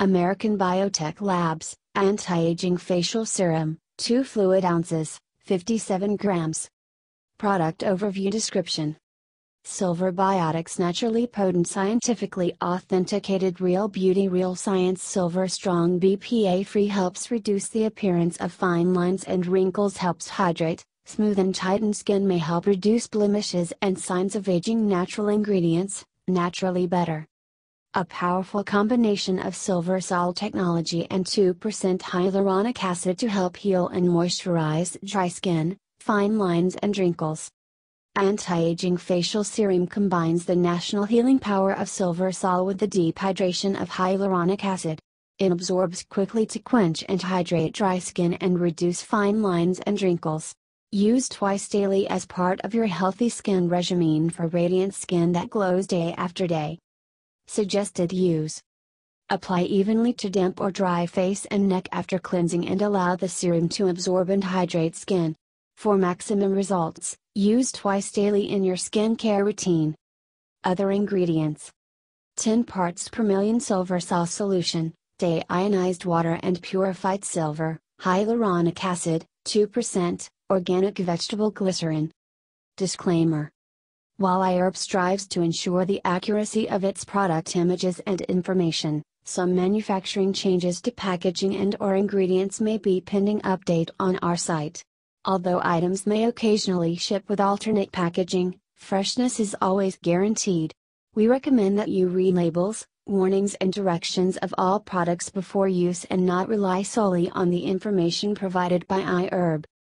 American Biotech Labs, Anti-Aging Facial Serum, 2 fluid ounces, 57 grams. Product Overview Description Silver Biotics Naturally Potent Scientifically Authenticated Real Beauty Real Science Silver Strong BPA Free helps reduce the appearance of fine lines and wrinkles helps hydrate, smooth and tighten skin may help reduce blemishes and signs of aging natural ingredients, naturally better. A powerful combination of SilverSol technology and 2% hyaluronic acid to help heal and moisturize dry skin, fine lines and wrinkles. Anti-aging facial serum combines the national healing power of SilverSol with the deep hydration of hyaluronic acid. It absorbs quickly to quench and hydrate dry skin and reduce fine lines and wrinkles. Use twice daily as part of your healthy skin regimen for radiant skin that glows day after day. Suggested use Apply evenly to damp or dry face and neck after cleansing and allow the serum to absorb and hydrate skin. For maximum results, use twice daily in your skincare routine. Other ingredients 10 parts per million SilverSol solution, deionized water and purified silver, hyaluronic acid, 2%, organic vegetable glycerin. Disclaimer While iHerb strives to ensure the accuracy of its product images and information, some manufacturing changes to packaging and or ingredients may be pending update on our site. Although items may occasionally ship with alternate packaging, freshness is always guaranteed. We recommend that you read labels, warnings, and directions of all products before use and not rely solely on the information provided by iHerb.